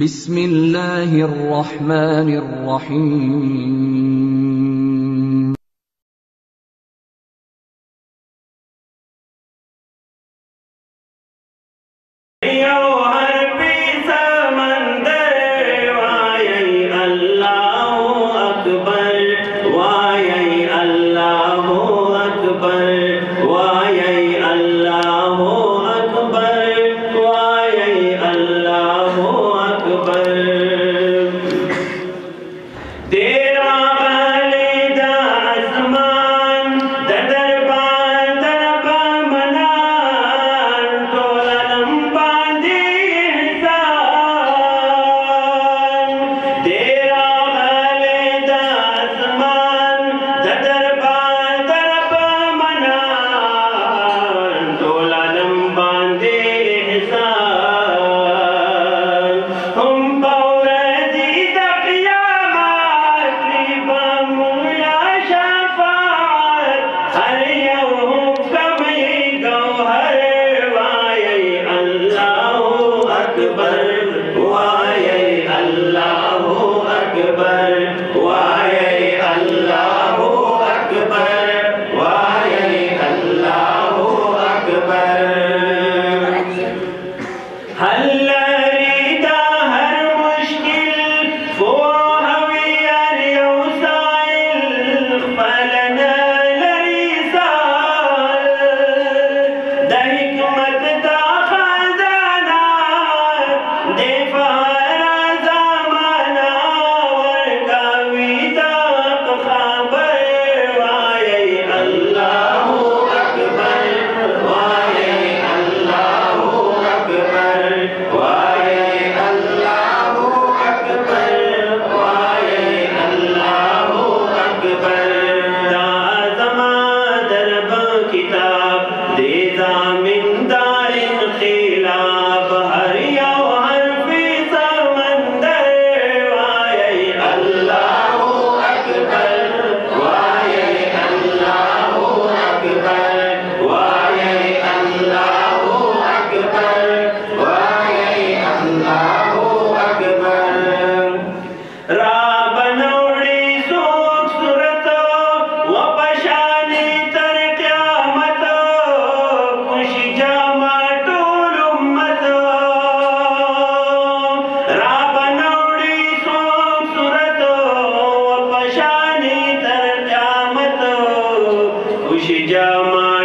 بسم الله الرحمن الرحيم यो Pushijama